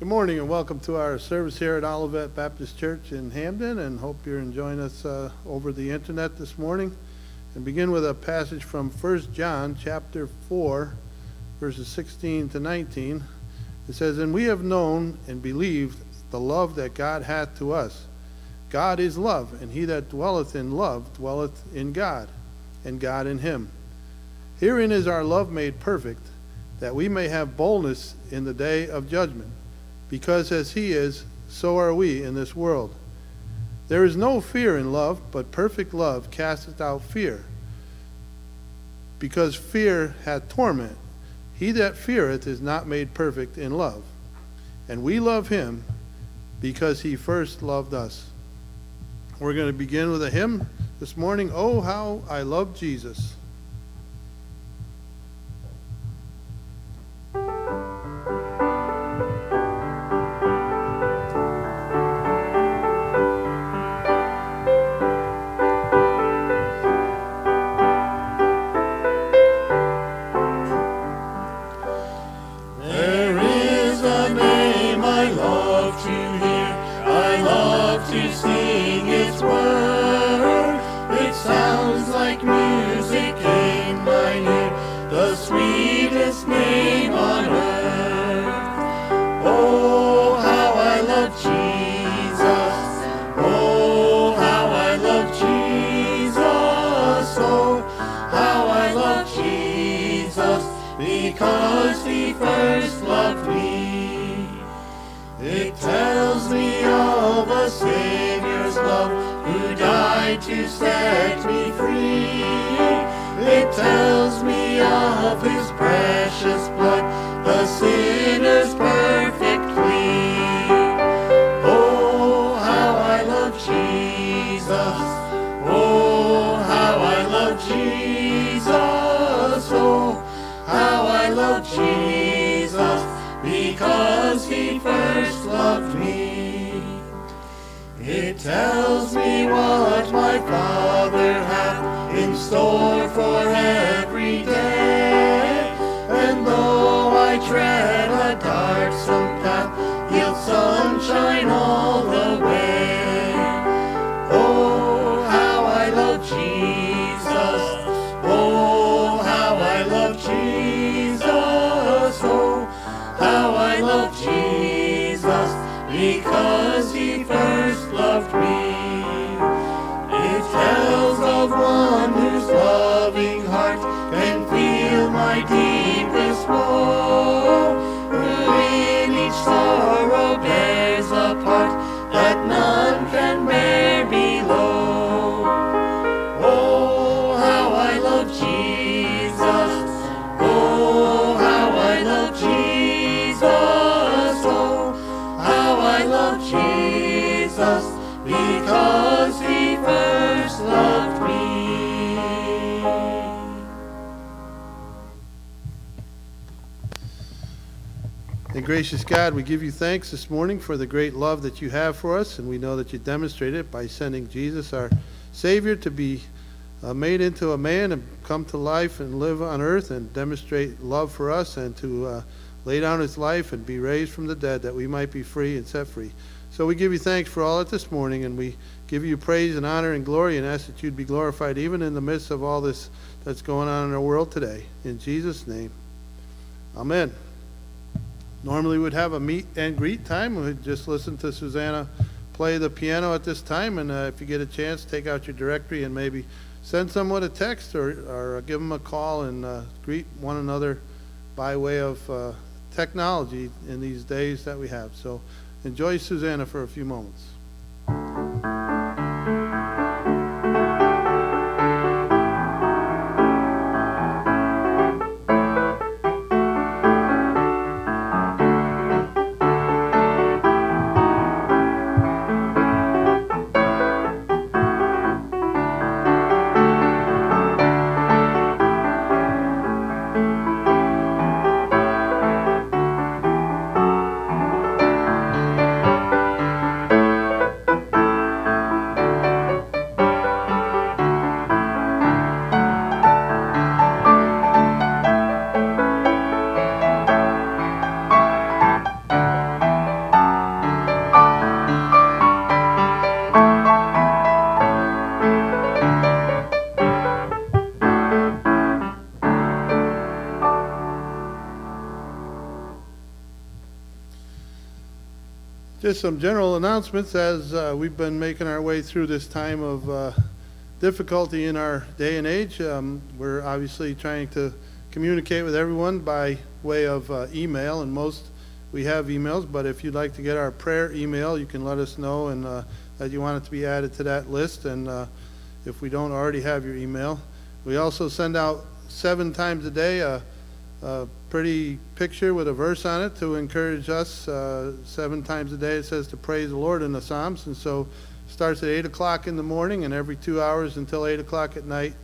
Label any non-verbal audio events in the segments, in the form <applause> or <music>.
Good morning and welcome to our service here at Olivet Baptist Church in Hamden and hope you're enjoying us uh, over the internet this morning. And begin with a passage from 1 John chapter 4 verses 16 to 19. It says, And we have known and believed the love that God hath to us. God is love, and he that dwelleth in love dwelleth in God, and God in him. Herein is our love made perfect, that we may have boldness in the day of judgment because as he is, so are we in this world. There is no fear in love, but perfect love casteth out fear. Because fear hath torment. He that feareth is not made perfect in love. And we love him because he first loved us. We're going to begin with a hymn this morning. Oh, how I love Jesus. to set me free. It tells me of his precious blood. tells me what my Father hath in store for him. whisper. Gracious God, we give you thanks this morning for the great love that you have for us, and we know that you demonstrate it by sending Jesus, our Savior, to be uh, made into a man and come to life and live on earth and demonstrate love for us and to uh, lay down his life and be raised from the dead that we might be free and set free. So we give you thanks for all that this morning, and we give you praise and honor and glory and ask that you'd be glorified even in the midst of all this that's going on in our world today. In Jesus' name, amen. Normally we'd have a meet and greet time. We'd just listen to Susanna play the piano at this time. And uh, if you get a chance, take out your directory and maybe send someone a text or, or give them a call and uh, greet one another by way of uh, technology in these days that we have. So enjoy Susanna for a few moments. Just some general announcements as uh, we've been making our way through this time of uh, difficulty in our day and age. Um, we're obviously trying to communicate with everyone by way of uh, email, and most we have emails. But if you'd like to get our prayer email, you can let us know and uh, that you want it to be added to that list. And uh, if we don't already have your email, we also send out seven times a day a, pretty picture with a verse on it to encourage us. Uh, seven times a day it says to praise the Lord in the Psalms, and so starts at 8 o'clock in the morning and every two hours until 8 o'clock at night.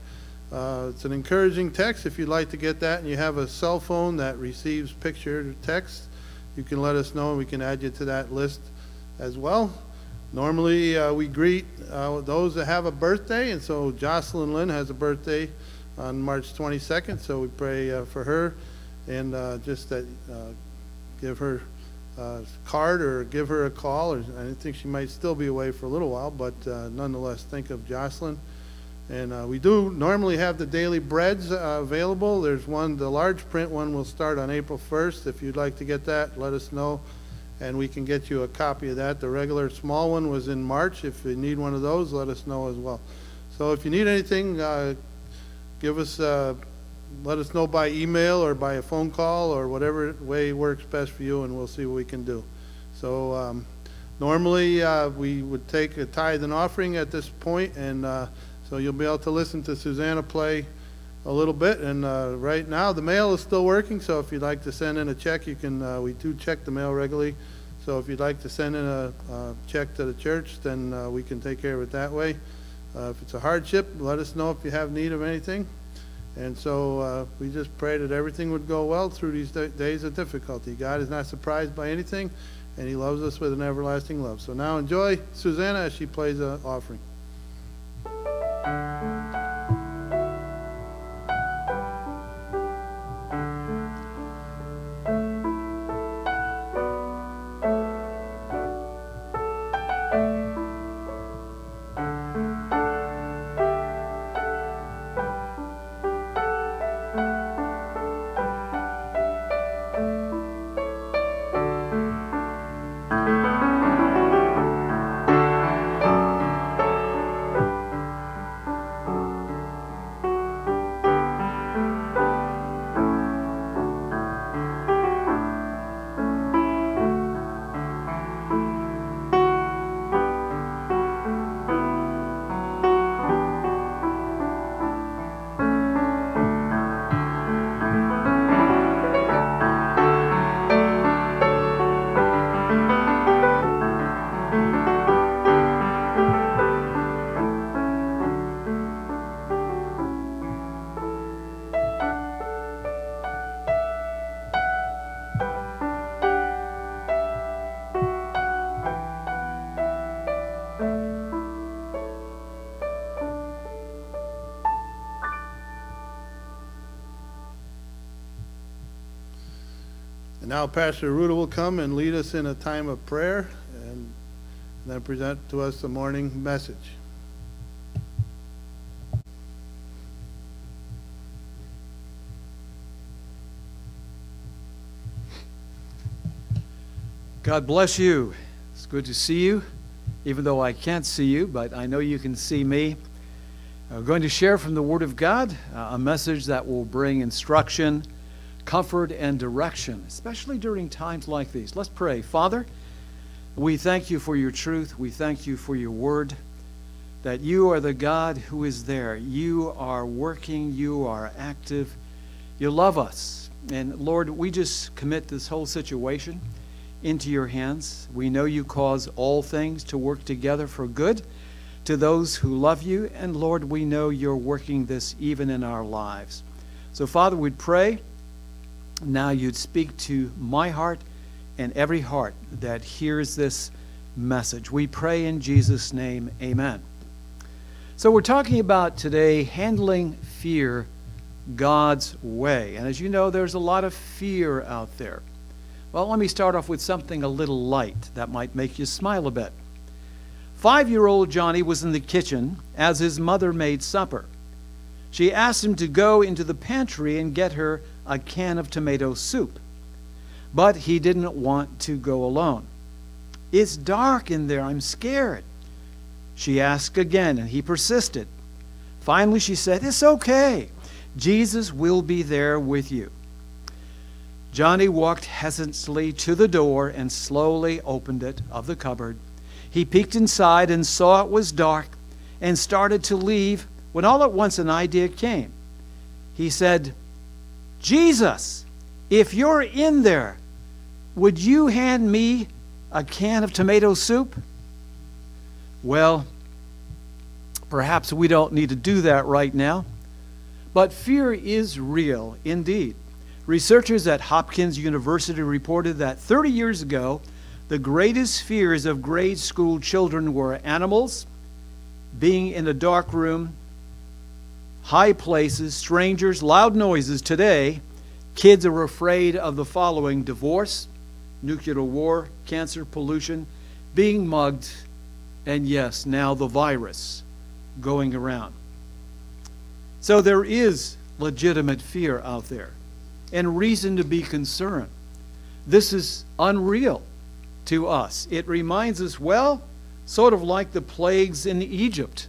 Uh, it's an encouraging text. If you'd like to get that and you have a cell phone that receives picture text, you can let us know and we can add you to that list as well. Normally, uh, we greet uh, those that have a birthday, and so Jocelyn Lynn has a birthday on March 22nd, so we pray uh, for her and uh, just that uh, give her a card or give her a call. Or I think she might still be away for a little while, but nonetheless, think of Jocelyn. And uh, we do normally have the daily breads uh, available. There's one, the large print one will start on April 1st. If you'd like to get that, let us know and we can get you a copy of that. The regular small one was in March. If you need one of those, let us know as well. So if you need anything, uh, give us, uh, let us know by email or by a phone call or whatever way works best for you, and we'll see what we can do. So um, normally uh, we would take a tithe and offering at this point, and uh, so you'll be able to listen to Susanna play a little bit. And uh, right now, the mail is still working. So if you'd like to send in a check, you can. Uh, we do check the mail regularly. So if you'd like to send in a, a check to the church, then uh, we can take care of it that way. Uh, if it's a hardship, let us know if you have need of anything. And so uh, we just pray that everything would go well through these days of difficulty. God is not surprised by anything, and He loves us with an everlasting love. So now enjoy Susanna as she plays an offering. Now Pastor Ruda will come and lead us in a time of prayer and then present to us the morning message. God bless you. It's good to see you, even though I can't see you, but I know you can see me. I'm going to share from the Word of God uh, a message that will bring instruction comfort and direction, especially during times like these. Let's pray. Father, we thank you for your truth. We thank you for your word, that you are the God who is there. You are working, you are active, you love us. And Lord, we just commit this whole situation into your hands. We know you cause all things to work together for good to those who love you. And Lord, we know you're working this even in our lives. So, Father, we'd pray now you'd speak to my heart and every heart that hears this message. We pray in Jesus' name, amen. So, we're talking about today handling fear God's way. And as you know, there's a lot of fear out there. Well, let me start off with something a little light that might make you smile a bit. Five year old Johnny was in the kitchen as his mother made supper. She asked him to go into the pantry and get her a can of tomato soup. But he didn't want to go alone. It's dark in there. I'm scared. She asked again, and he persisted. Finally, she said, It's okay. Jesus will be there with you. Johnny walked hesitantly to the door and slowly opened it of the cupboard. He peeked inside and saw it was dark and started to leave when all at once an idea came. He said, Jesus, if you're in there, would you hand me a can of tomato soup? Well, perhaps we don't need to do that right now, but fear is real indeed. Researchers at Hopkins University reported that 30 years ago, the greatest fears of grade school children were animals, being in a dark room, high places, strangers, loud noises. Today, kids are afraid of the following divorce, nuclear war, cancer, pollution, being mugged, and yes, now the virus going around. So there is legitimate fear out there and reason to be concerned. This is unreal to us. It reminds us, well, sort of like the plagues in Egypt,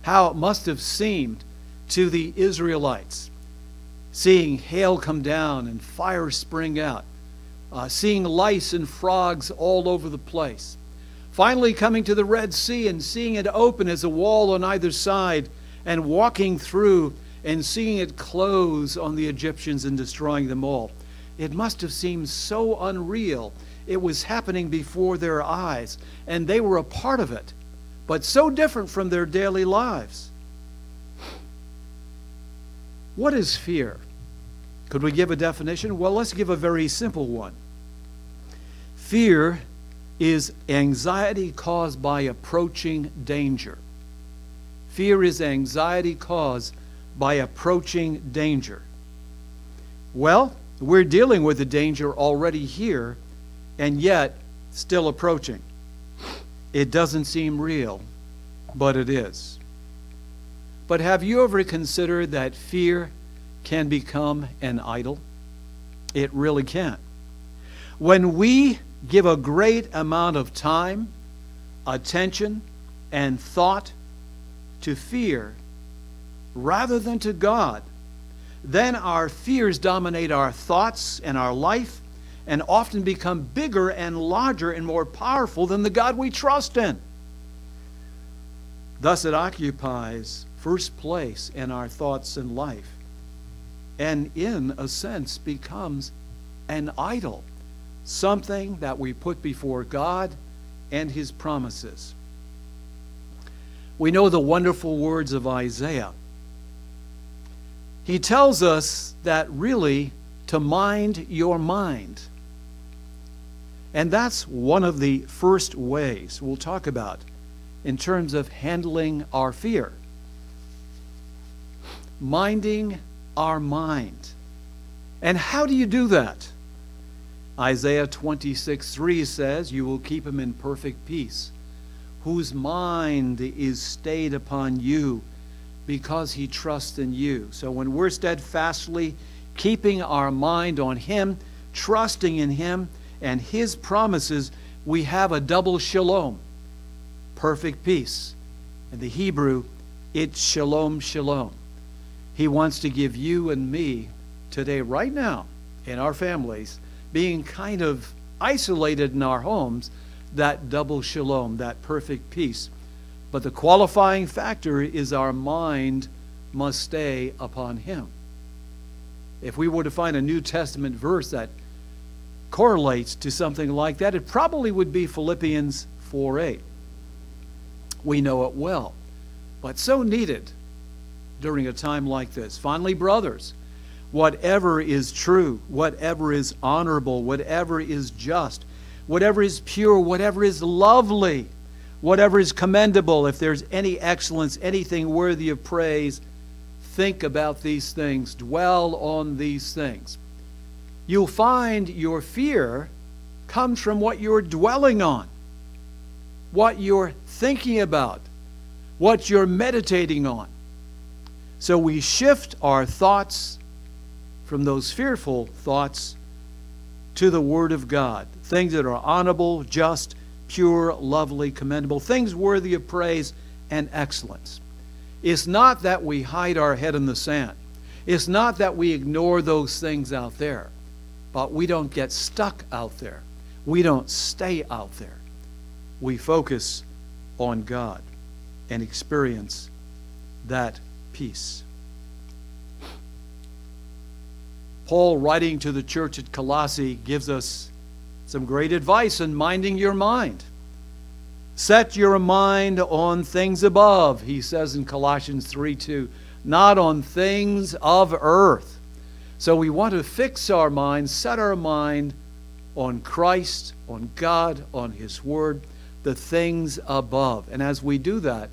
how it must have seemed to the Israelites, seeing hail come down and fire spring out, uh, seeing lice and frogs all over the place. Finally, coming to the Red Sea and seeing it open as a wall on either side, and walking through and seeing it close on the Egyptians and destroying them all. It must have seemed so unreal. It was happening before their eyes, and they were a part of it, but so different from their daily lives. What is fear? Could we give a definition? Well, let's give a very simple one. Fear is anxiety caused by approaching danger. Fear is anxiety caused by approaching danger. Well, we're dealing with the danger already here and yet still approaching. It doesn't seem real, but it is. But have you ever considered that fear can become an idol? It really can. When we give a great amount of time, attention, and thought to fear rather than to God, then our fears dominate our thoughts and our life and often become bigger and larger and more powerful than the God we trust in. Thus, it occupies first place in our thoughts and life, and in a sense becomes an idol, something that we put before God and His promises. We know the wonderful words of Isaiah. He tells us that really to mind your mind. And that's one of the first ways we'll talk about in terms of handling our fear minding our mind. And how do you do that? Isaiah 26 3 says, You will keep him in perfect peace, whose mind is stayed upon you because he trusts in you. So when we're steadfastly keeping our mind on him, trusting in him and his promises, we have a double shalom, perfect peace. In the Hebrew, it's shalom, shalom. He wants to give you and me today, right now, in our families, being kind of isolated in our homes, that double shalom, that perfect peace. But the qualifying factor is our mind must stay upon Him. If we were to find a New Testament verse that correlates to something like that, it probably would be Philippians 4 8. We know it well, but so needed during a time like this. Finally, brothers, whatever is true, whatever is honorable, whatever is just, whatever is pure, whatever is lovely, whatever is commendable, if there's any excellence, anything worthy of praise, think about these things, dwell on these things. You'll find your fear comes from what you're dwelling on, what you're thinking about, what you're meditating on. So we shift our thoughts from those fearful thoughts to the Word of God. Things that are honorable, just, pure, lovely, commendable, things worthy of praise and excellence. It's not that we hide our head in the sand. It's not that we ignore those things out there, but we don't get stuck out there. We don't stay out there. We focus on God and experience that peace. Paul, writing to the church at Colossae, gives us some great advice in minding your mind. Set your mind on things above, he says in Colossians 3 2, not on things of earth. So we want to fix our mind, set our mind on Christ, on God, on His Word, the things above. And as we do that,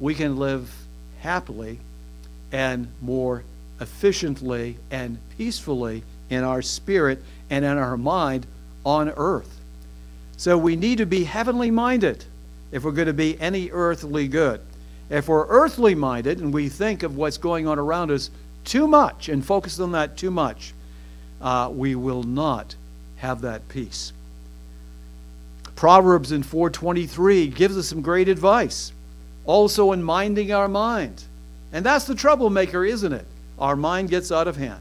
we can live happily and more efficiently and peacefully in our spirit and in our mind on earth. So we need to be heavenly minded if we're going to be any earthly good. If we're earthly minded and we think of what's going on around us too much and focus on that too much, uh, we will not have that peace. Proverbs in 423 gives us some great advice. Also in minding our mind. And that's the troublemaker, isn't it? Our mind gets out of hand.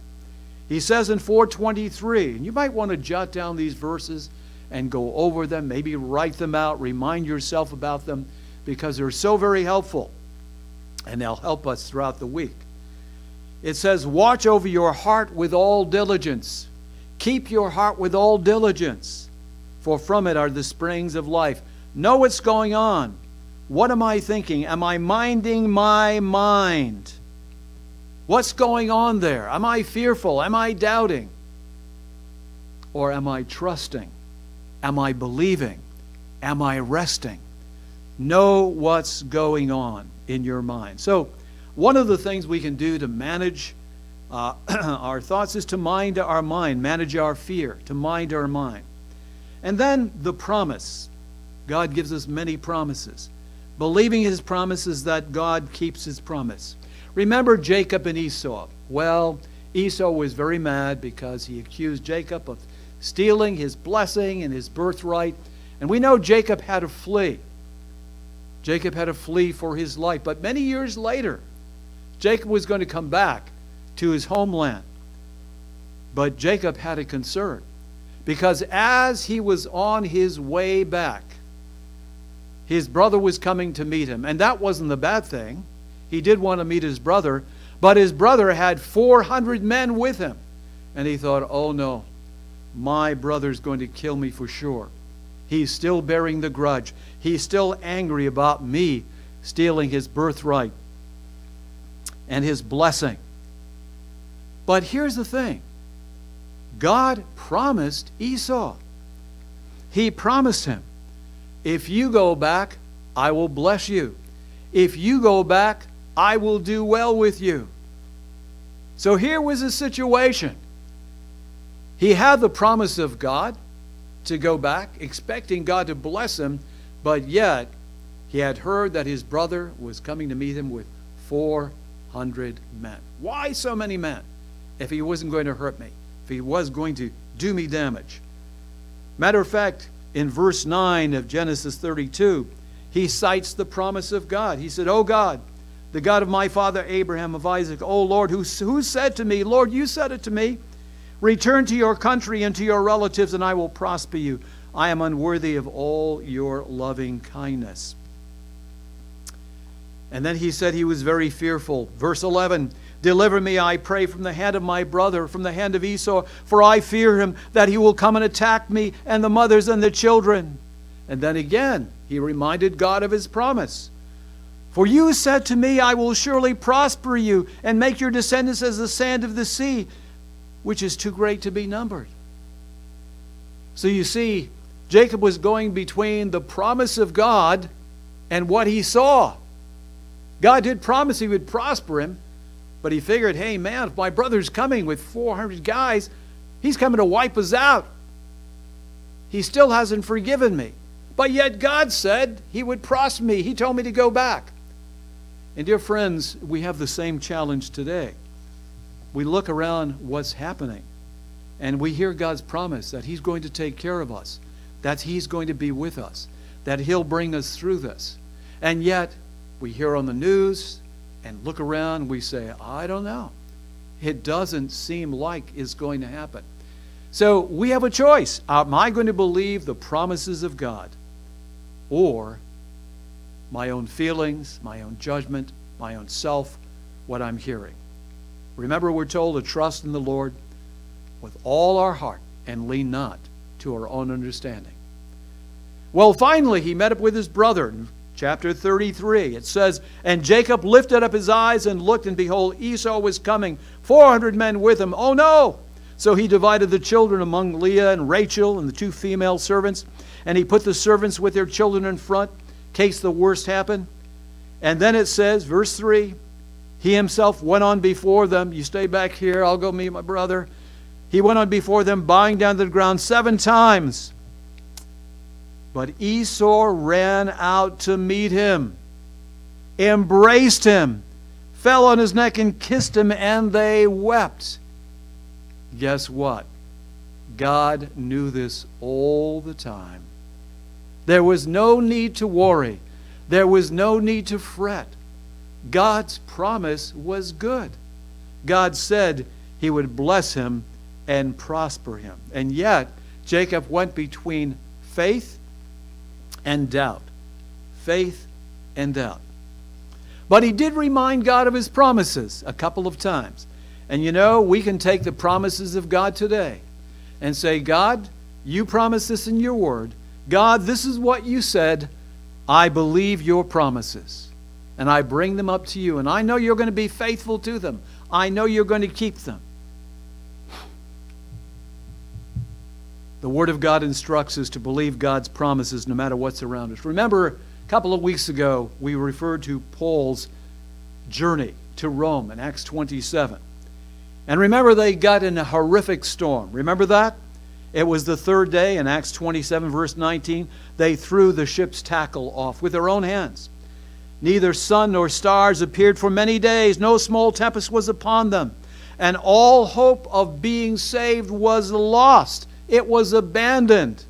He says in 423, and you might want to jot down these verses and go over them, maybe write them out, remind yourself about them, because they're so very helpful and they'll help us throughout the week. It says, Watch over your heart with all diligence. Keep your heart with all diligence, for from it are the springs of life. Know what's going on. What am I thinking? Am I minding my mind? What's going on there? Am I fearful? Am I doubting? Or am I trusting? Am I believing? Am I resting? Know what's going on in your mind. So, one of the things we can do to manage uh, <clears throat> our thoughts is to mind our mind, manage our fear, to mind our mind. And then the promise. God gives us many promises. Believing his promises that God keeps his promise. Remember Jacob and Esau. Well, Esau was very mad because he accused Jacob of stealing his blessing and his birthright. And we know Jacob had to flee. Jacob had to flee for his life. But many years later, Jacob was going to come back to his homeland. But Jacob had a concern because as he was on his way back, his brother was coming to meet him. And that wasn't the bad thing. He did want to meet his brother, but his brother had 400 men with him. And he thought, oh no, my brother's going to kill me for sure. He's still bearing the grudge. He's still angry about me stealing his birthright and his blessing. But here's the thing God promised Esau. He promised him, if you go back, I will bless you. If you go back, I will do well with you. So here was a situation. He had the promise of God to go back, expecting God to bless him, but yet he had heard that his brother was coming to meet him with 400 men. Why so many men? If he wasn't going to hurt me, if he was going to do me damage. Matter of fact, in verse 9 of Genesis 32, he cites the promise of God. He said, Oh God, the God of my father Abraham, of Isaac, O Lord, who, who said to me, Lord, you said it to me, return to your country and to your relatives, and I will prosper you. I am unworthy of all your loving kindness. And then he said he was very fearful. Verse 11 Deliver me, I pray, from the hand of my brother, from the hand of Esau, for I fear him that he will come and attack me and the mothers and the children. And then again, he reminded God of his promise. For you said to me, I will surely prosper you and make your descendants as the sand of the sea, which is too great to be numbered. So you see, Jacob was going between the promise of God and what he saw. God did promise he would prosper him, but he figured, hey, man, if my brother's coming with 400 guys, he's coming to wipe us out. He still hasn't forgiven me. But yet God said he would prosper me. He told me to go back. And dear friends, we have the same challenge today. We look around what's happening and we hear God's promise that He's going to take care of us, that He's going to be with us. that He'll bring us through this. And yet, we hear on the news and look around, we say, I don't know. It doesn't seem like it's going to happen. So we have a choice. Am I going to believe the promises of God or my own feelings, my own judgment, my own self, what I'm hearing? Remember, we're told to trust in the Lord with all our heart and lean not to our own understanding. Well, finally, he met up with his brother. Chapter 33, it says, And Jacob lifted up his eyes and looked, and behold, Esau was coming, 400 men with him. Oh no! So he divided the children among Leah and Rachel and the two female servants, and he put the servants with their children in front, in case the worst happened. And then it says, verse 3, he himself went on before them. You stay back here, I'll go meet my brother. He went on before them, bowing down to the ground seven times. But Esau ran out to meet him, embraced him, fell on his neck and kissed him, and they wept. Guess what? God knew this all the time. There was no need to worry. There was no need to fret. God's promise was good. God said he would bless him and prosper him. And yet, Jacob went between faith and doubt. Faith and doubt. But he did remind God of his promises a couple of times. And you know, we can take the promises of God today and say, God, you promised this in your word. God, this is what you said. I believe your promises. And I bring them up to you. And I know you're going to be faithful to them. I know you're going to keep them. The Word of God instructs us to believe God's promises no matter what's around us. Remember, a couple of weeks ago, we referred to Paul's journey to Rome in Acts 27. And remember, they got in a horrific storm. Remember that? It was the third day in Acts 27, verse 19. They threw the ship's tackle off with their own hands. Neither sun nor stars appeared for many days. No small tempest was upon them. And all hope of being saved was lost it was abandoned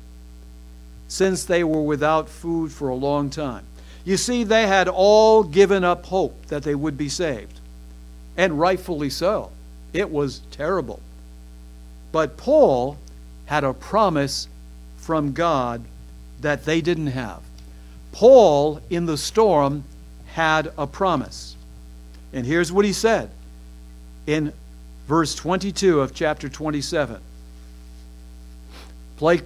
since they were without food for a long time. You see, they had all given up hope that they would be saved, and rightfully so. It was terrible. But Paul had a promise from God that they didn't have. Paul, in the storm, had a promise. And here's what he said in verse 22 of chapter 27. Play,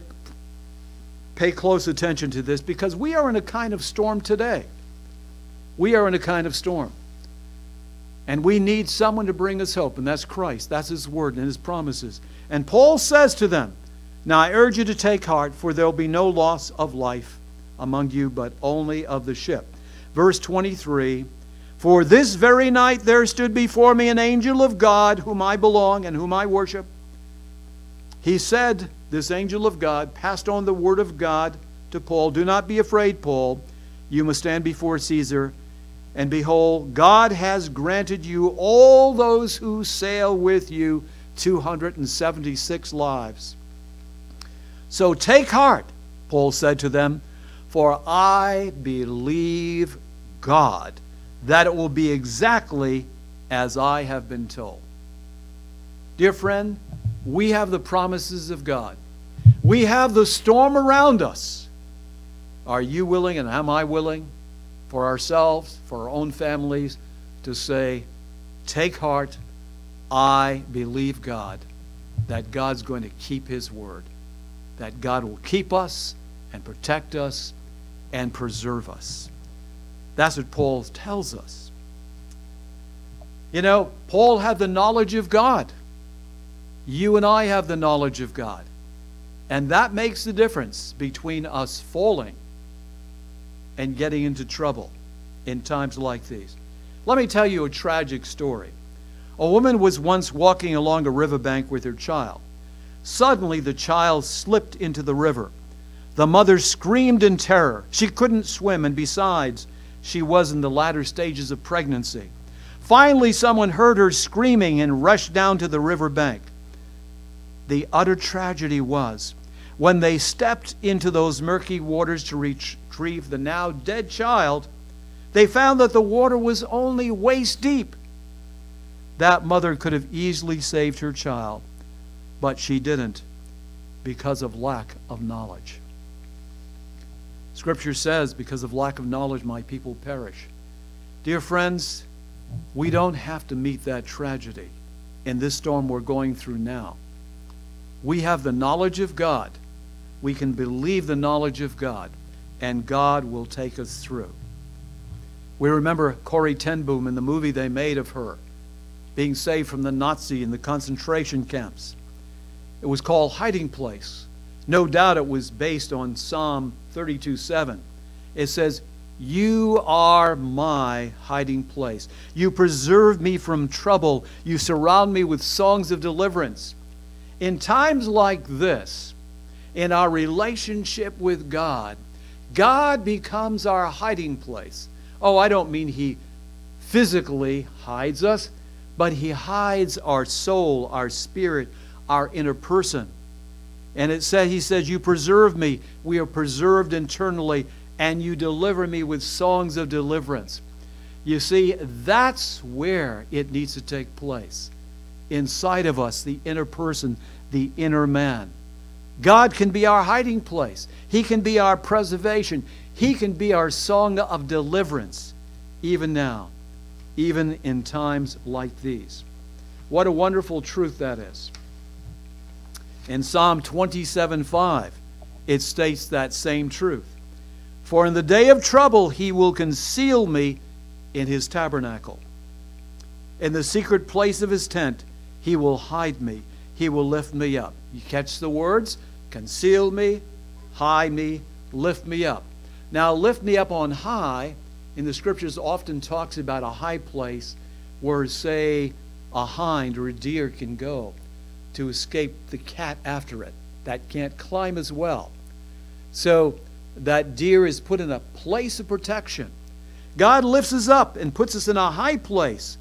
pay close attention to this because we are in a kind of storm today. We are in a kind of storm. And we need someone to bring us hope, and that's Christ. That's His word and His promises. And Paul says to them, Now I urge you to take heart, for there will be no loss of life among you, but only of the ship. Verse 23 For this very night there stood before me an angel of God, whom I belong and whom I worship. He said, this angel of God passed on the word of God to Paul Do not be afraid, Paul. You must stand before Caesar. And behold, God has granted you all those who sail with you 276 lives. So take heart, Paul said to them, for I believe God that it will be exactly as I have been told. Dear friend, we have the promises of God. We have the storm around us. Are you willing and am I willing for ourselves, for our own families, to say, Take heart, I believe God, that God's going to keep His word, that God will keep us and protect us and preserve us. That's what Paul tells us. You know, Paul had the knowledge of God. You and I have the knowledge of God. And that makes the difference between us falling and getting into trouble in times like these. Let me tell you a tragic story. A woman was once walking along a riverbank with her child. Suddenly, the child slipped into the river. The mother screamed in terror. She couldn't swim, and besides, she was in the latter stages of pregnancy. Finally, someone heard her screaming and rushed down to the river bank the utter tragedy was when they stepped into those murky waters to retrieve the now dead child, they found that the water was only waist deep. That mother could have easily saved her child, but she didn't because of lack of knowledge. Scripture says, because of lack of knowledge, my people perish. Dear friends, we don't have to meet that tragedy in this storm we're going through now. We have the knowledge of God. We can believe the knowledge of God, and God will take us through. We remember Corrie ten Boom in the movie they made of her being saved from the Nazi in the concentration camps. It was called Hiding Place. No doubt it was based on Psalm 32 7. It says, You are my hiding place. You preserve me from trouble. You surround me with songs of deliverance. In times like this, in our relationship with God, God becomes our hiding place. Oh, I don't mean He physically hides us, but He hides our soul, our spirit, our inner person. And it said, He says, You preserve me. We are preserved internally, and you deliver me with songs of deliverance. You see, that's where it needs to take place. Inside of us, the inner person, the inner man. God can be our hiding place. He can be our preservation. He can be our song of deliverance, even now, even in times like these. What a wonderful truth that is. In Psalm 27 5, it states that same truth. For in the day of trouble he will conceal me in his tabernacle. In the secret place of his tent he will hide me. He will lift me up. You catch the words? Conceal me, hide me, lift me up. Now, lift me up on high in the scriptures often talks about a high place where, say, a hind or a deer can go to escape the cat after it. That can't climb as well. So that deer is put in a place of protection. God lifts us up and puts us in a high place,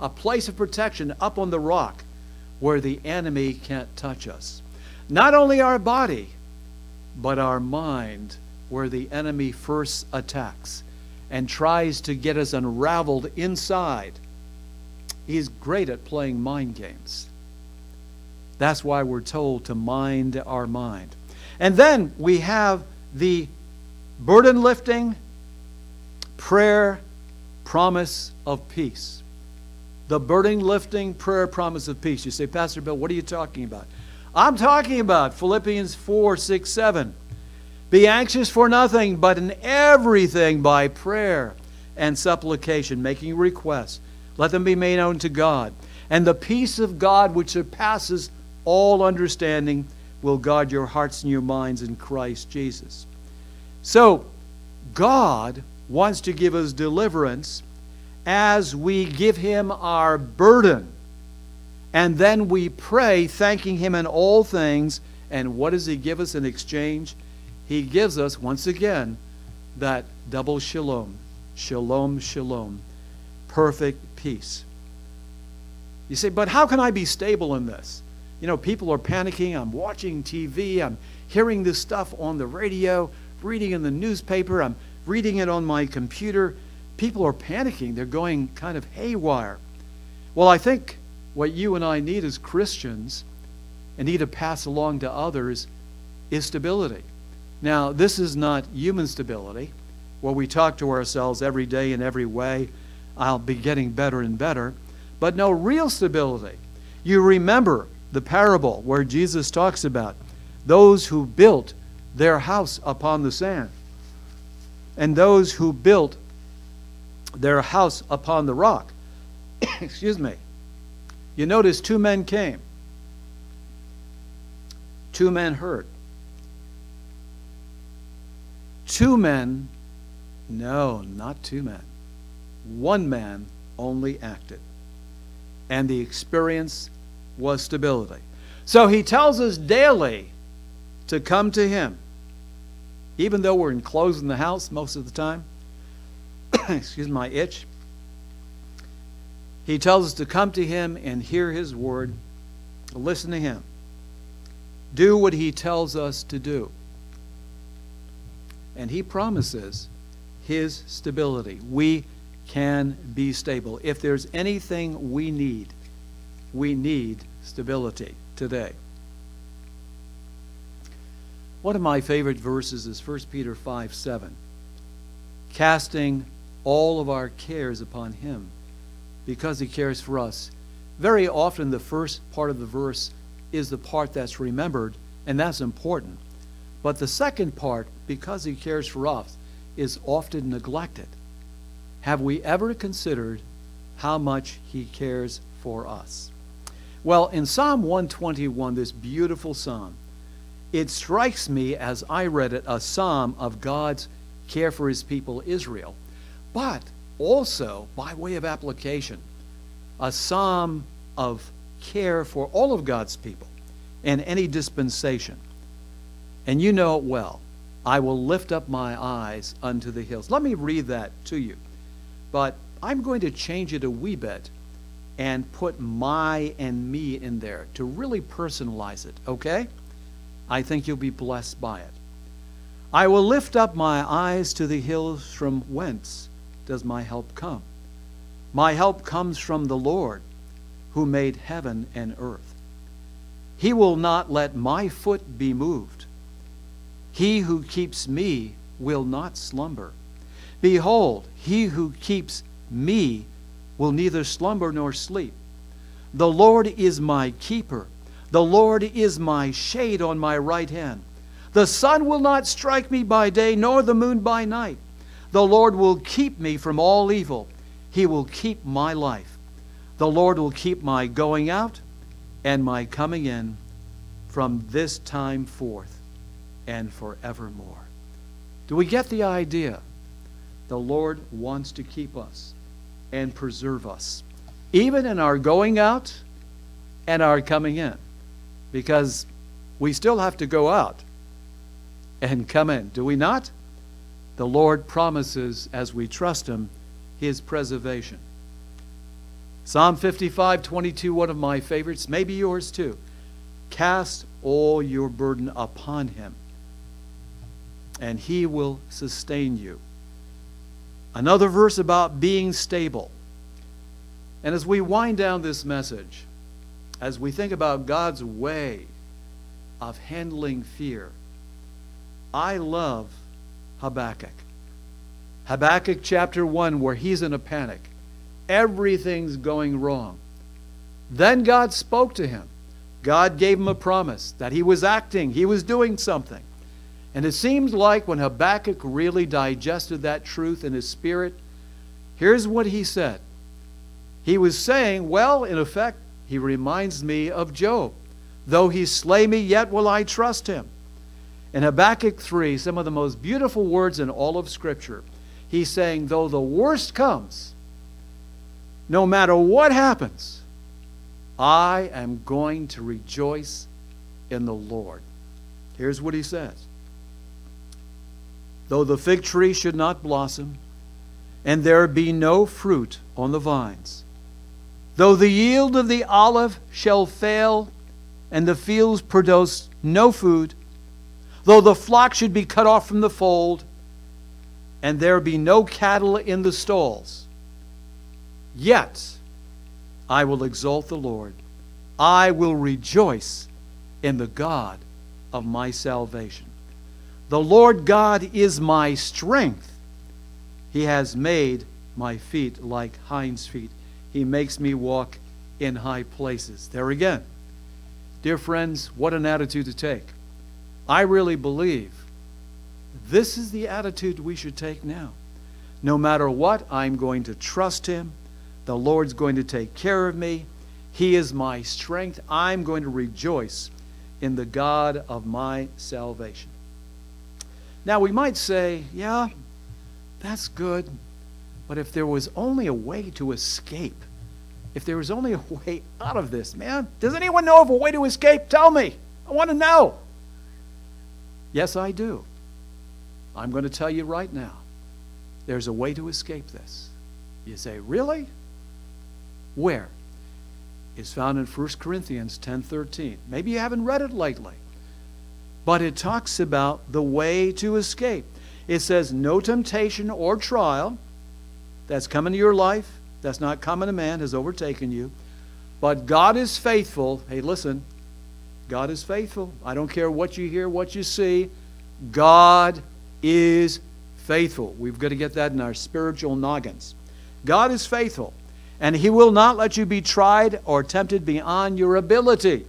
a place of protection up on the rock where the enemy can't touch us. Not only our body, but our mind, where the enemy first attacks and tries to get us unraveled inside. He's great at playing mind games. That's why we're told to mind our mind. And then we have the burden lifting, prayer, promise of peace. The burden lifting, prayer, promise of peace. You say, Pastor Bill, what are you talking about? I'm talking about Philippians 4 6 7. Be anxious for nothing, but in everything by prayer and supplication, making requests. Let them be made known to God. And the peace of God, which surpasses all understanding will guard your hearts and your minds in Christ Jesus. So, God wants to give us deliverance as we give Him our burden. And then we pray, thanking Him in all things. And what does He give us in exchange? He gives us, once again, that double shalom. Shalom, shalom. Perfect peace. You say, but how can I be stable in this? You know, people are panicking. I'm watching TV. I'm hearing this stuff on the radio, reading in the newspaper. I'm reading it on my computer. People are panicking. They're going kind of haywire. Well, I think what you and I need as Christians and need to pass along to others is stability. Now, this is not human stability, where we talk to ourselves every day in every way. I'll be getting better and better. But no, real stability. You remember the parable where Jesus talks about those who built their house upon the sand and those who built their house upon the rock. <coughs> Excuse me. You notice two men came. Two men heard. Two men, no, not two men. One man only acted. And the experience was stability. So he tells us daily to come to him, even though we're enclosed in the house most of the time. <coughs> Excuse my itch. He tells us to come to him and hear his word, listen to him, do what he tells us to do. And He promises His stability. We can be stable. If there's anything we need, we need stability today. One of my favorite verses is 1 Peter 5 7. Casting all of our cares upon Him because He cares for us. Very often, the first part of the verse is the part that's remembered, and that's important. But the second part, because He cares for us, is often neglected. Have we ever considered how much He cares for us? Well, in Psalm 121, this beautiful psalm, it strikes me as I read it a psalm of God's care for His people Israel, but also, by way of application, a psalm of care for all of God's people in any dispensation. And you know it well. I will lift up my eyes unto the hills. Let me read that to you. But I'm going to change it a wee bit and put my and me in there to really personalize it, okay? I think you'll be blessed by it. I will lift up my eyes to the hills from whence does my help come? My help comes from the Lord who made heaven and earth. He will not let my foot be moved. He who keeps me will not slumber. Behold, he who keeps me will neither slumber nor sleep. The Lord is my keeper. The Lord is my shade on my right hand. The sun will not strike me by day, nor the moon by night. The Lord will keep me from all evil. He will keep my life. The Lord will keep my going out and my coming in from this time forth and forevermore. Do we get the idea? The Lord wants to keep us and preserve us, even in our going out and our coming in, because we still have to go out and come in, do we not? The Lord promises, as we trust Him, His preservation. Psalm 55 22, one of my favorites, maybe yours too. Cast all your burden upon Him, and He will sustain you. Another verse about being stable. And as we wind down this message, as we think about God's way of handling fear, I love Habakkuk. Habakkuk chapter 1, where he's in a panic. Everything's going wrong. Then God spoke to him. God gave him a promise that he was acting, he was doing something. And it seems like when Habakkuk really digested that truth in his spirit, here's what he said. He was saying, well, in effect, he reminds me of Job. Though he slay me, yet will I trust him. In Habakkuk 3, some of the most beautiful words in all of Scripture, he's saying, though the worst comes, no matter what happens, I am going to rejoice in the Lord. Here's what he says Though the fig tree should not blossom, and there be no fruit on the vines, though the yield of the olive shall fail, and the fields produce no food, though the flock should be cut off from the fold, and there be no cattle in the stalls, yet I will exalt the Lord. I will rejoice in the God of my salvation. The Lord God is my strength. He has made my feet like hinds' feet. He makes me walk in high places. There again. Dear friends, what an attitude to take. I really believe this is the attitude we should take now. No matter what, I'm going to trust Him. The Lord's going to take care of me. He is my strength. I'm going to rejoice in the God of my salvation. Now, we might say, yeah, that's good, but if there was only a way to escape, if there was only a way out of this, man, does anyone know of a way to escape? Tell me. I want to know. Yes, I do. I'm going to tell you right now. There's a way to escape this. You say, really? Where? It's found in 1 Corinthians 10:13. Maybe you haven't read it lately but it talks about the way to escape. It says, No temptation or trial that's come into your life, that's not common to man, has overtaken you. But God is faithful. Hey, listen, God is faithful. I don't care what you hear, what you see. God is faithful. We've got to get that in our spiritual noggins. God is faithful, and He will not let you be tried or tempted beyond your ability.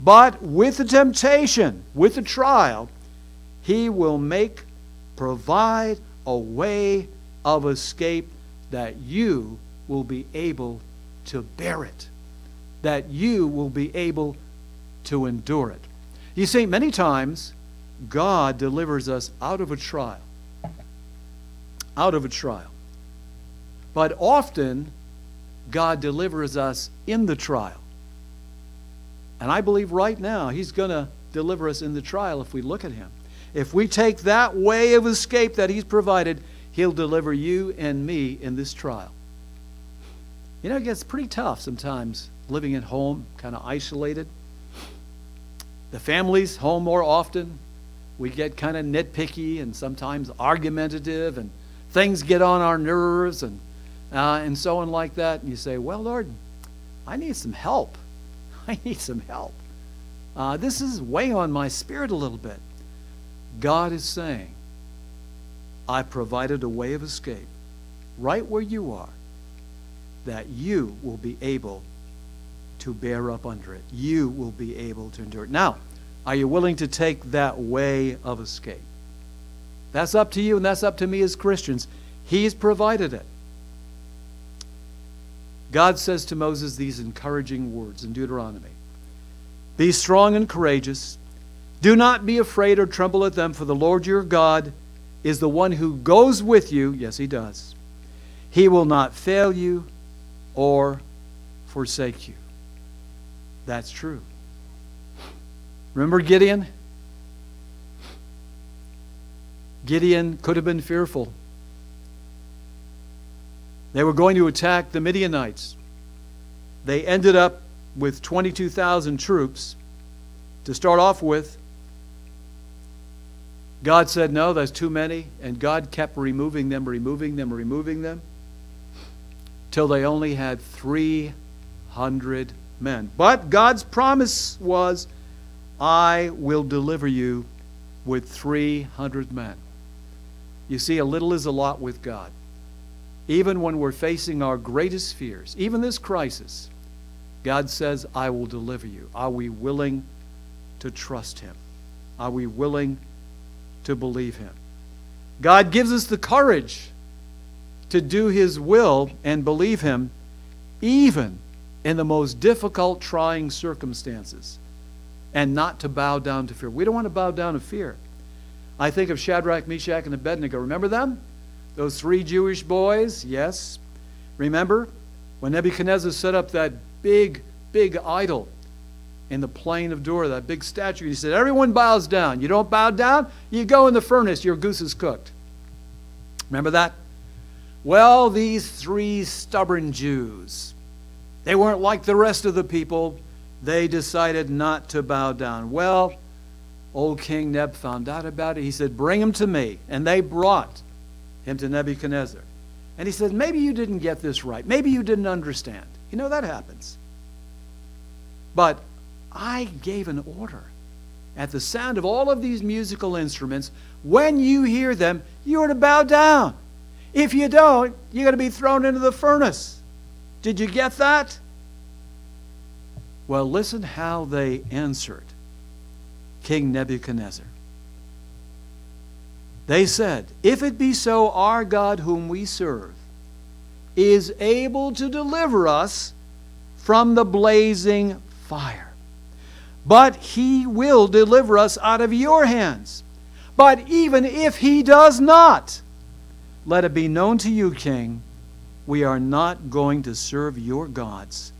But with the temptation, with the trial, He will make, provide a way of escape that you will be able to bear it, that you will be able to endure it. You see, many times God delivers us out of a trial. Out of a trial. But often, God delivers us in the trial. And I believe right now He's going to deliver us in the trial if we look at Him. If we take that way of escape that He's provided, He'll deliver you and me in this trial. You know, it gets pretty tough sometimes living at home, kind of isolated. The family's home more often. We get kind of nitpicky and sometimes argumentative, and things get on our nerves and, uh, and so on like that. And you say, Well, Lord, I need some help. <laughs> I need some help. Uh, this is weighing on my spirit a little bit. God is saying, I provided a way of escape right where you are that you will be able to bear up under it. You will be able to endure it. Now, are you willing to take that way of escape? That's up to you, and that's up to me as Christians. He's provided it. God says to Moses these encouraging words in Deuteronomy Be strong and courageous. Do not be afraid or tremble at them, for the Lord your God is the one who goes with you. Yes, he does. He will not fail you or forsake you. That's true. Remember Gideon? Gideon could have been fearful. They were going to attack the Midianites. They ended up with 22,000 troops to start off with. God said, No, that's too many. And God kept removing them, removing them, removing them, till they only had 300 men. But God's promise was, I will deliver you with 300 men. You see, a little is a lot with God. Even when we're facing our greatest fears, even this crisis, God says, I will deliver you. Are we willing to trust Him? Are we willing to believe Him? God gives us the courage to do His will and believe Him, even in the most difficult, trying circumstances, and not to bow down to fear. We don't want to bow down to fear. I think of Shadrach, Meshach, and Abednego. Remember them? Those three Jewish boys? Yes. Remember when Nebuchadnezzar set up that big, big idol in the plain of Dura, that big statue? He said, Everyone bows down. You don't bow down, you go in the furnace, your goose is cooked. Remember that? Well, these three stubborn Jews, they weren't like the rest of the people. They decided not to bow down. Well, old King Neb found out about it. He said, Bring him to me. And they brought him to Nebuchadnezzar. And he said, Maybe you didn't get this right. Maybe you didn't understand. You know, that happens. But I gave an order. At the sound of all of these musical instruments, when you hear them, you are to bow down. If you don't, you're going to be thrown into the furnace. Did you get that? Well, listen how they answered King Nebuchadnezzar. They said, If it be so, our God, whom we serve, is able to deliver us from the blazing fire. But he will deliver us out of your hands. But even if he does not, let it be known to you, King, we are not going to serve your gods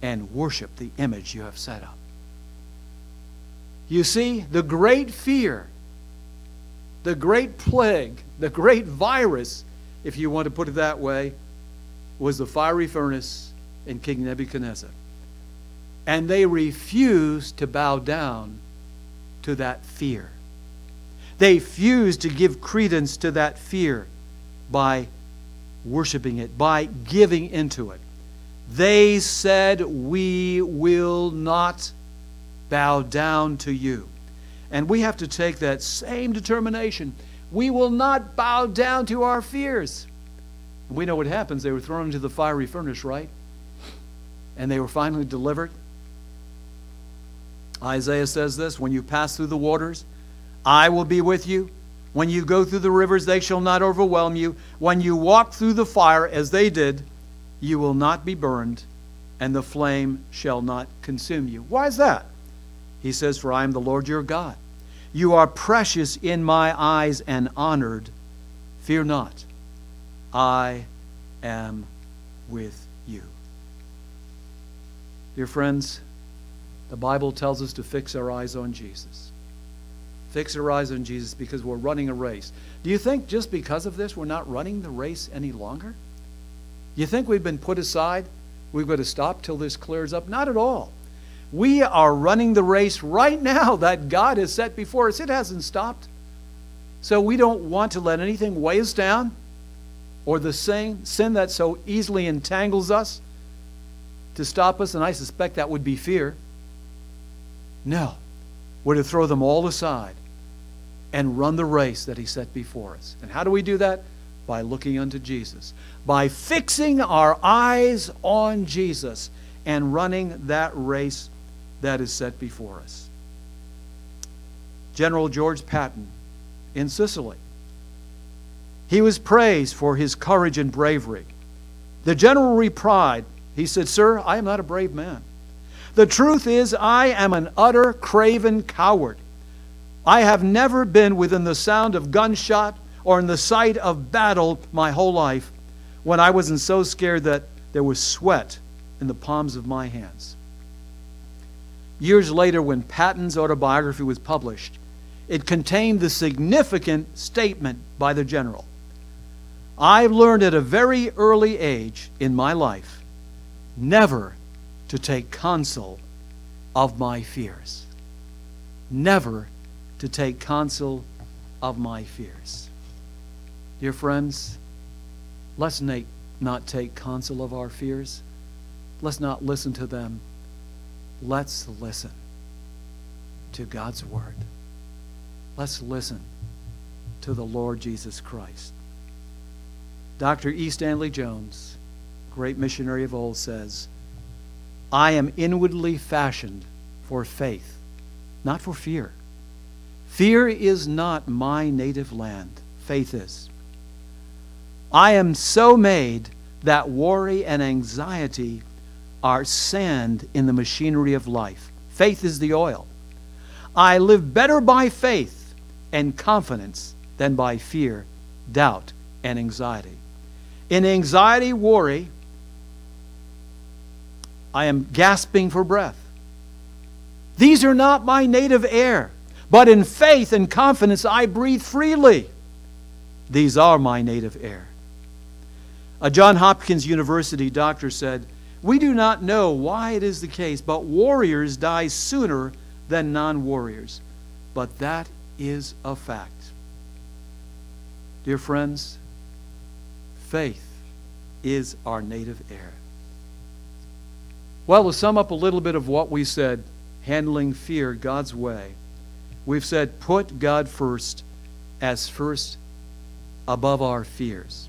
and worship the image you have set up. You see, the great fear, the great plague, the great virus, if you want to put it that way, was the fiery furnace in King Nebuchadnezzar. And they refused to bow down to that fear. They refused to give credence to that fear by worshiping it, by giving into it. They said, We will not bow down to you. And we have to take that same determination. We will not bow down to our fears. We know what happens. They were thrown into the fiery furnace, right? And they were finally delivered. Isaiah says this When you pass through the waters, I will be with you. When you go through the rivers, they shall not overwhelm you. When you walk through the fire, as they did, you will not be burned, and the flame shall not consume you. Why is that? He says, For I am the Lord your God. You are precious in my eyes and honored. Fear not, I am with you. Dear friends, the Bible tells us to fix our eyes on Jesus. Fix our eyes on Jesus because we're running a race. Do you think just because of this we're not running the race any longer? You think we've been put aside? We've got to stop till this clears up? Not at all. We are running the race right now that God has set before us. It hasn't stopped. So we don't want to let anything weigh us down or the sin, sin that so easily entangles us to stop us, and I suspect that would be fear. No, we're to throw them all aside and run the race that He set before us. And how do we do that? By looking unto Jesus, by fixing our eyes on Jesus and running that race that is set before us. General George Patton in Sicily. He was praised for his courage and bravery. The general replied, he said, Sir, I am not a brave man. The truth is, I am an utter craven coward. I have never been within the sound of gunshot or in the sight of battle my whole life when I wasn't so scared that there was sweat in the palms of my hands. Years later, when Patton's autobiography was published, it contained the significant statement by the general I've learned at a very early age in my life never to take counsel of my fears. Never to take counsel of my fears. Dear friends, let's not take counsel of our fears. Let's not listen to them. Let's listen to God's Word. Let's listen to the Lord Jesus Christ. Dr. E. Stanley Jones, great missionary of old, says, I am inwardly fashioned for faith, not for fear. Fear is not my native land, faith is. I am so made that worry and anxiety are sand in the machinery of life. Faith is the oil. I live better by faith and confidence than by fear, doubt, and anxiety. In anxiety, worry, I am gasping for breath. These are not my native air, but in faith and confidence I breathe freely. These are my native air. A John Hopkins University doctor said, We do not know why it is the case, but warriors die sooner than non warriors. But that is a fact. Dear friends, faith is our native air. Well, to sum up a little bit of what we said, handling fear God's way, we've said put God first as first above our fears.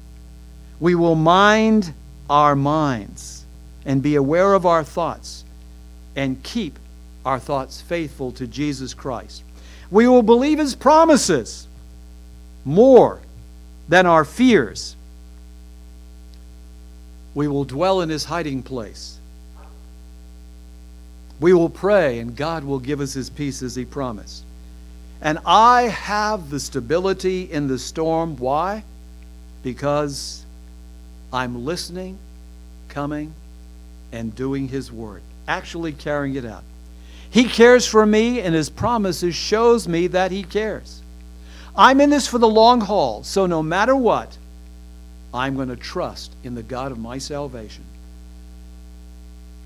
We will mind our minds and be aware of our thoughts and keep our thoughts faithful to Jesus Christ. We will believe his promises more than our fears. We will dwell in his hiding place. We will pray, and God will give us his peace as he promised. And I have the stability in the storm. Why? Because I'm listening, coming, and doing his word, actually carrying it out. He cares for me, and his promises shows me that he cares. I'm in this for the long haul, so no matter what, I'm going to trust in the God of my salvation.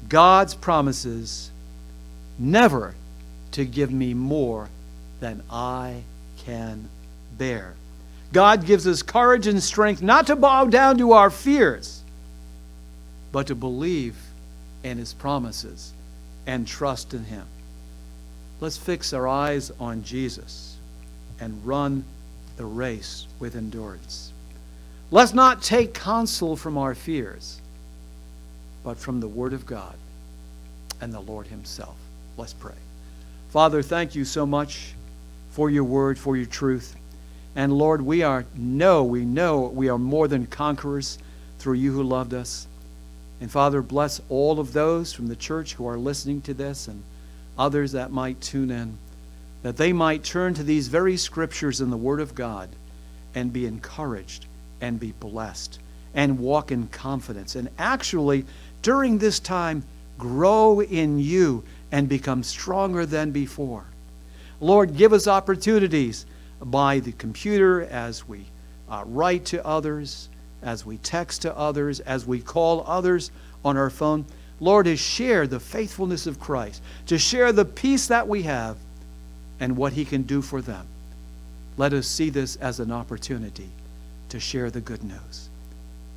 God's promises never to give me more than I can bear. God gives us courage and strength not to bow down to our fears, but to believe in His promises and trust in Him. Let's fix our eyes on Jesus and run the race with endurance. Let's not take counsel from our fears, but from the Word of God and the Lord Himself. Let's pray. Father, thank you so much for your word, for your truth. And Lord, we are know, we know we are more than conquerors through you who loved us. And Father, bless all of those from the church who are listening to this and others that might tune in, that they might turn to these very scriptures in the Word of God and be encouraged and be blessed and walk in confidence. And actually, during this time, grow in you and become stronger than before. Lord, give us opportunities by the computer as we uh, write to others, as we text to others, as we call others on our phone. Lord, to share the faithfulness of Christ, to share the peace that we have and what He can do for them. Let us see this as an opportunity to share the good news.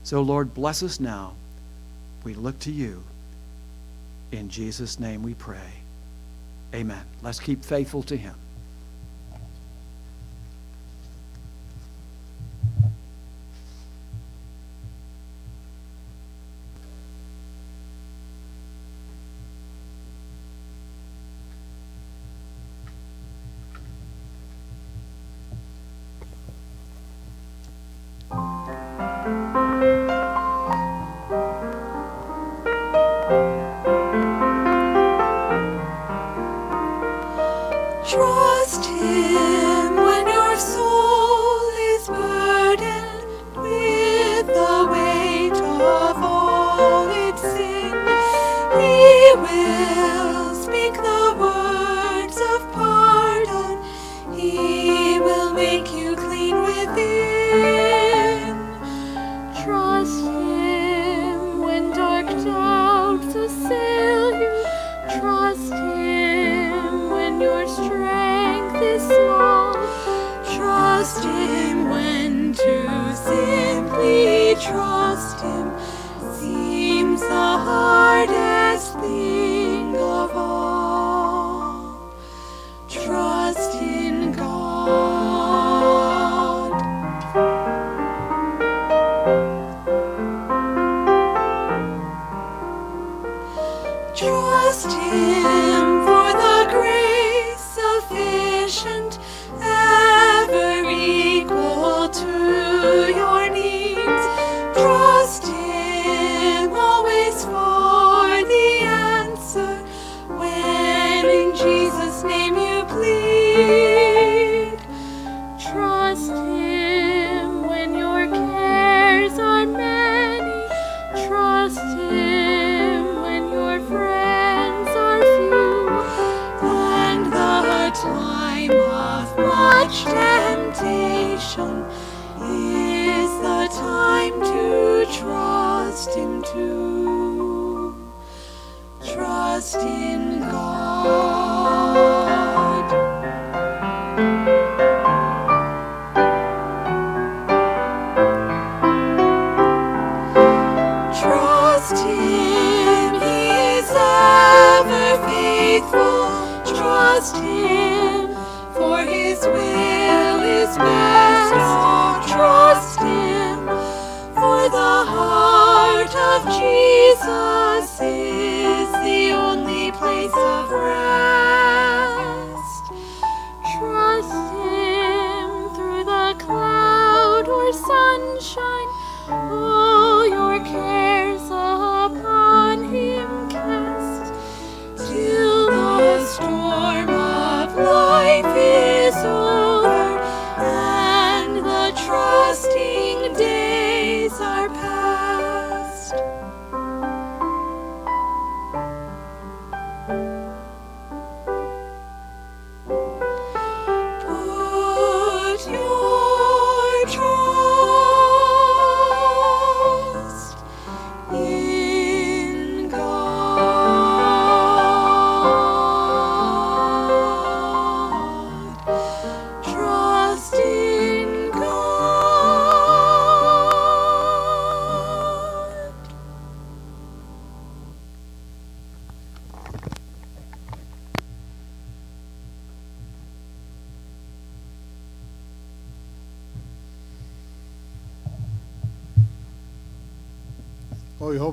So, Lord, bless us now. We look to you. In Jesus' name we pray. Amen. Let's keep faithful to Him.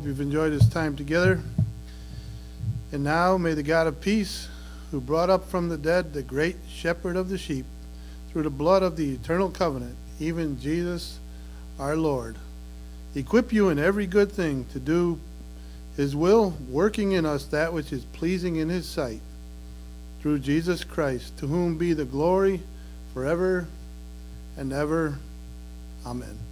Hope you've enjoyed this time together. And now may the God of peace, who brought up from the dead the great shepherd of the sheep, through the blood of the eternal covenant, even Jesus our Lord, equip you in every good thing to do his will, working in us that which is pleasing in his sight, through Jesus Christ, to whom be the glory forever and ever. Amen.